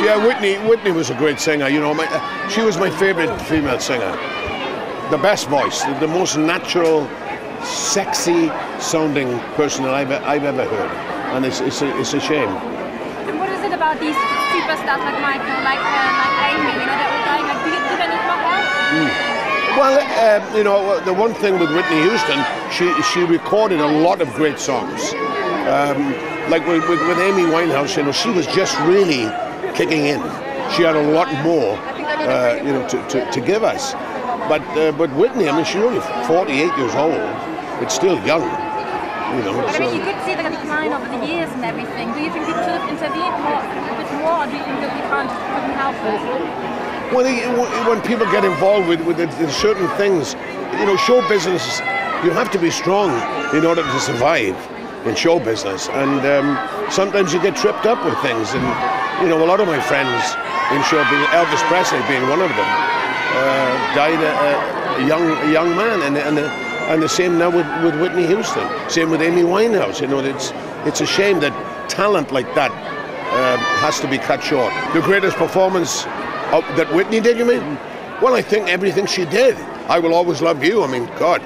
Yeah, Whitney. Whitney was a great singer. You know, my, she was my favourite female singer. The best voice, the, the most natural, sexy sounding person that I've, I've ever heard, and it's, it's, a, it's a shame. And what is it about these superstars like Michael, like uh, like Amy, you know, that were dying? Like, do, you, do they need more help? Well, um, you know, the one thing with Whitney Houston, she she recorded a lot of great songs. Um, like with, with, with Amy Winehouse, you know, she was just really kicking in. She had a lot more, uh, you know, to, to, to give us. But uh, but Whitney, I mean, she's only 48 years old. It's still young, you know. But I mean, you could see the decline over the years and everything. Do you think people should have intervened more, a bit more, or do you think that we can't couldn't help it? When, they, when people get involved with, with the, the certain things, you know, show business, you have to be strong in order to survive in show business. And um, sometimes you get tripped up with things. And, you know, a lot of my friends in show business, Elvis Presley being one of them, uh, died a, a, young, a young man. And, and, the, and the same now with, with Whitney Houston. Same with Amy Winehouse. You know, it's, it's a shame that talent like that um, has to be cut short. The greatest performance of, that Whitney did, you mean? Well, I think everything she did. I will always love you. I mean, God,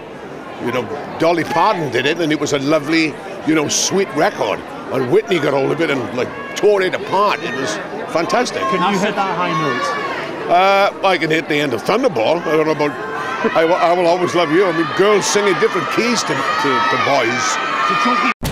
you know, Dolly Parton did it, and it was a lovely, you know, sweet record. And Whitney got hold of it and like tore it apart. It was fantastic. Can you hit that high note? Uh, I can hit the end of Thunderball. I don't know about. I will, I will always love you. I mean, girls singing different keys to, to, to boys.